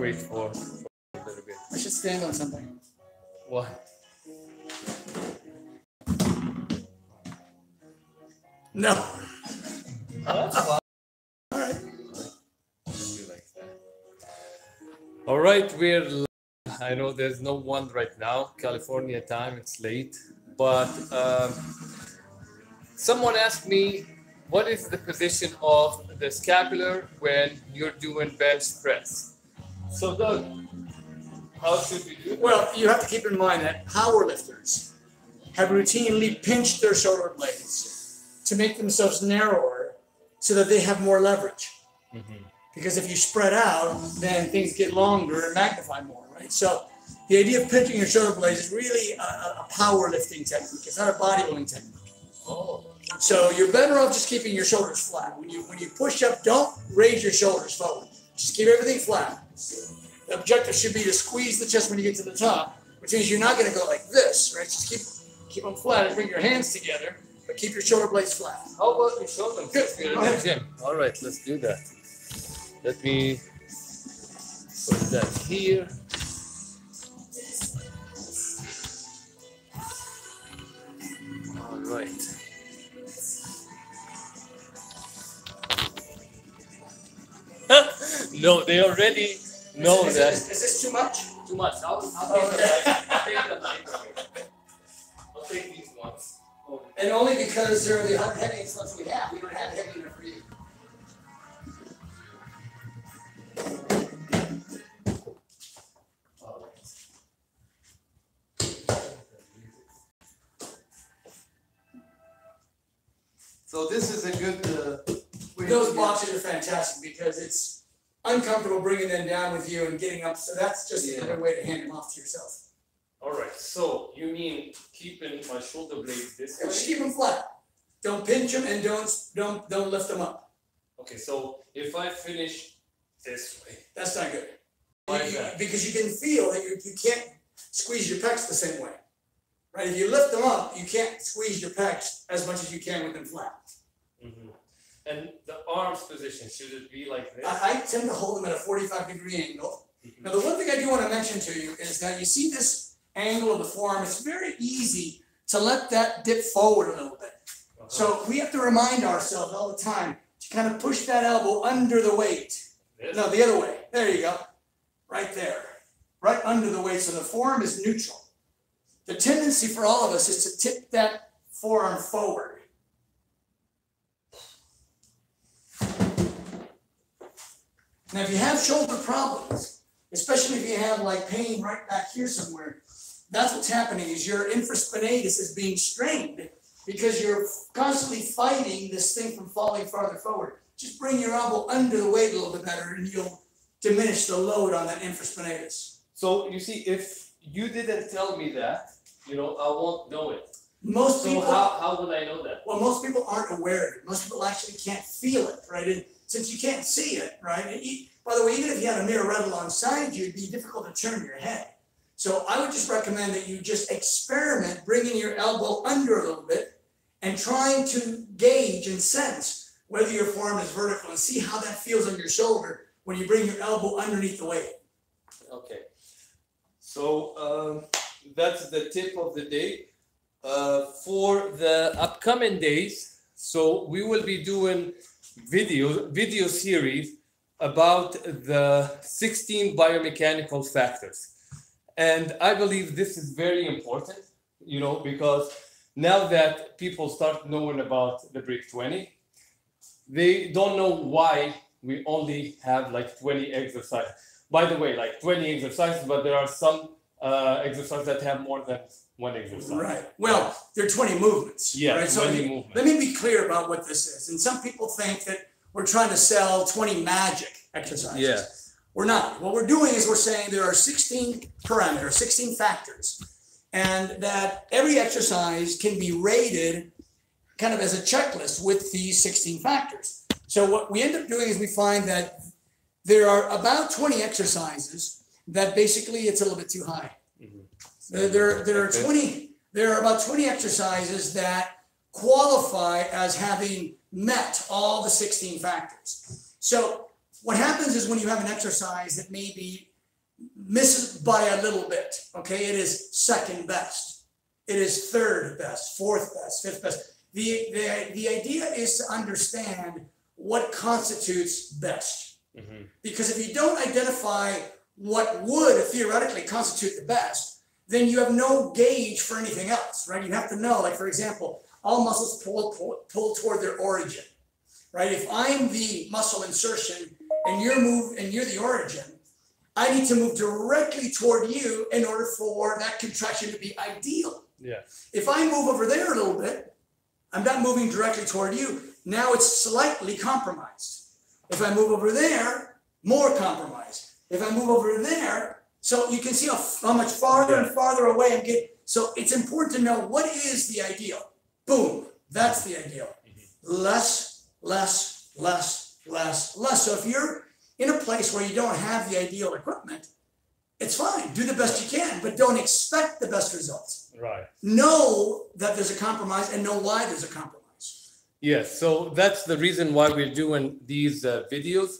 wait for, for a little bit. I should stand on something. What? No. All right. You like that. All right, we're. I know there's no one right now, California time. It's late, but um, someone asked me, what is the position of the scapular when you're doing bench press? So, Doug, how should we do? Well, you have to keep in mind that power lifters have routinely pinched their shoulder blades to make themselves narrower so that they have more leverage. Mm-hmm. Because if you spread out, then things get longer and magnify more, right? So the idea of pinching your shoulder blades is really a, a powerlifting technique. It's not a bodybuilding technique. Oh, So you're better off just keeping your shoulders flat. When you when you push up, don't raise your shoulders forward. Just keep everything flat. The objective should be to squeeze the chest when you get to the top, which means you're not going to go like this, right? Just keep keep them flat and bring your hands together, but keep your shoulder blades flat. how about we show them? Good. We're Go ahead. gym. All right, let's do that. Let me put that here. All right. no, they already know is, that. Is, is this too much? Too much. I'll, I'll take the light. I'll take the light. I'll take these ones. Oh, And only because they're the heaviest ones we have. We don't have heavy enough for you. So this is a good. Uh, way Those to- boxes are fantastic because it's uncomfortable bringing them down with you and getting up. So that's just Yeah. a good way to hand them off to yourself. All right. So you mean keeping my shoulder blades this Yeah, Just way? keep them flat. Don't pinch them and don't don't don't lift them up. Okay. So if I finish this way, That's not good. Why You- that? Because you can feel that you, you can't squeeze your pecs the same way. Right? If you lift them up, you can't squeeze your pecs as much as you can with them flat. hmm and the arms position should it be like this? I, I tend to hold them at a 45 degree angle. Mhm. Now, the one thing I do want to mention to you is that you see this angle of the forearm, it's very easy to let that dip forward a little bit. Uh-huh. So we have to remind ourselves all the time to kind of push that elbow under the weight. This? No, the other way. There you go. Right there. Right under the weight. So the forearm is neutral. The tendency for all of us is to tip that forearm forward. Now, if you have shoulder problems, especially if you have like pain right back here somewhere, that's what's happening is your infraspinatus is being strained because you're constantly fighting this thing from falling farther forward. Just bring your elbow under the weight a little bit better and you'll diminish the load on that infraspinatus. So you see, if you didn't tell me that, you know, I won't know it. Most So people, how, how would I know that? well, most people aren't aware of it. Most people actually can't feel it, right? Since you can't see it, right? E- by the way, even if you had a mirror right alongside you, it'd be difficult to turn your head. So I would just recommend that you just experiment bringing your elbow under a little bit and trying to gauge and sense whether your forearm is vertical and see how that feels on your shoulder when you bring your elbow underneath the weight. Okay. So um, that's the tip of the day. Uh, for the upcoming days, so we will be doing video video series about the 16 biomechanical factors. And I believe this is very important, you know, because now that people start knowing about the Brig 20, they don't know why we only have like 20 exercises. By the way, like 20 exercises, but there are some uh, exercises that have more than one exercise. Right. Well, there are 20 movements. Yeah, right? So 20 let me- movements. Let me be clear about what this is. And some people think that we're trying to sell 20 magic exercises. Yeah. We're not. What we're doing is we're saying there are 16 parameters, 16 factors, and that every exercise can be rated kind of as a checklist with these 16 factors. So what we end up doing is we find that there are about 20 exercises that basically it's a little bit too high. There, there, there are 20, there are about 20 exercises that qualify as having met all the 16 factors. So what happens is when you have an exercise that maybe misses by a little bit. Okay, it is second best. It is third best, fourth best, fifth best. The, the, the idea is to understand what constitutes best. Mhm. Because if you don't identify what would theoretically constitute the best, then you have no gauge for anything else, right? You have to know, like for example, all muscles pull, pull, pull toward their origin, right? If I'm the muscle insertion and you're move and you're the origin, I need to move directly toward you in order for that contraction to be ideal. Yeah. If I move over there a little bit, I'm not moving directly toward you. Now it's slightly compromised. If I move over there, more compromised. If I move over there, so you can see how, how much farther and farther away I'm getting. So it's important to know what is the ideal. Boom, that's the ideal. Less, less, less, less, less. So if you're in a place where you don't have the ideal equipment, it's fine. Do the best you can, but don't expect the best results. Right. Know that there's a compromise and know why there's a compromise. Yes, so that's the reason why we're doing these uh, videos.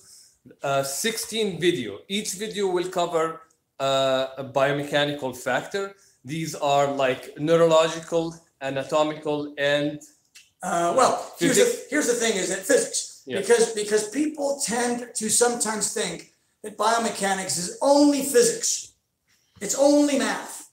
Uh, 16 video. Each video will cover uh, a biomechanical factor. These are like neurological, anatomical, and Uh, well, here's the, here's the thing: is that physics? Yeah. Because because people tend to sometimes think that biomechanics is only physics. It's only math,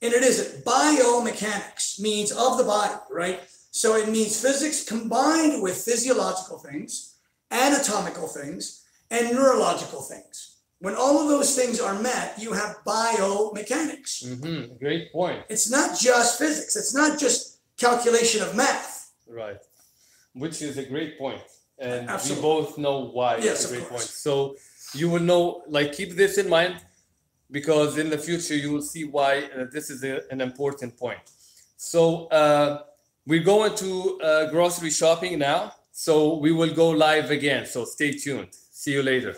and it isn't. Biomechanics means of the body, right? So it means physics combined with physiological things, anatomical things, and neurological things. When all of those things are met, you have biomechanics. Mhm, great point. It's not just physics. It's not just calculation of math. Right. Which is a great point. And Absolutely. we both know why Yes, it's a great course. point. So you will know, like, keep this in mind because in the future you will see why uh, this is a, an important point. So uh, we're going to uh, grocery shopping now. So we will go live again. So stay tuned. See you later.